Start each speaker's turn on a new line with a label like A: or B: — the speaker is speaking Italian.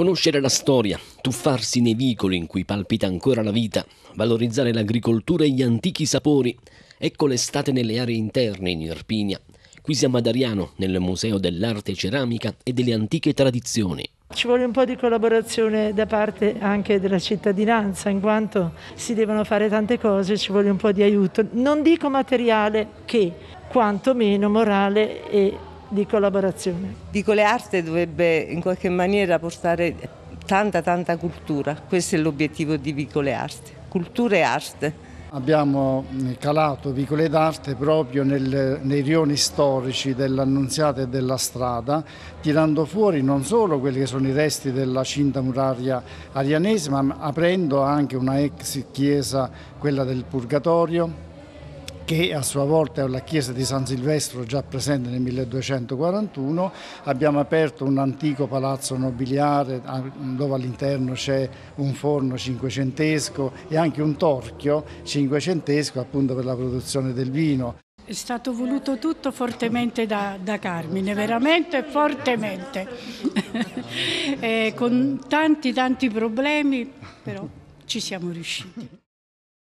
A: Conoscere la storia, tuffarsi nei vicoli in cui palpita ancora la vita, valorizzare l'agricoltura e gli antichi sapori. Ecco l'estate nelle aree interne in Irpinia. Qui siamo ad Ariano, nel Museo dell'Arte Ceramica e delle Antiche Tradizioni.
B: Ci vuole un po' di collaborazione da parte anche della cittadinanza, in quanto si devono fare tante cose, ci vuole un po' di aiuto, non dico materiale che quantomeno morale e di collaborazione.
C: Vicole Arte dovrebbe in qualche maniera portare tanta tanta cultura, questo è l'obiettivo di Vicole Arte, cultura e arte.
D: Abbiamo calato vicole d'arte proprio nel, nei rioni storici dell'Annunziata e della strada, tirando fuori non solo quelli che sono i resti della cinta muraria arianese, ma aprendo anche una ex chiesa, quella del Purgatorio, che a sua volta è la chiesa di San Silvestro già presente nel 1241. Abbiamo aperto un antico palazzo nobiliare dove all'interno c'è un forno cinquecentesco e anche un torchio cinquecentesco appunto per la produzione del vino.
E: È stato voluto tutto fortemente da, da Carmine, veramente fortemente, eh, con tanti tanti problemi, però ci siamo riusciti.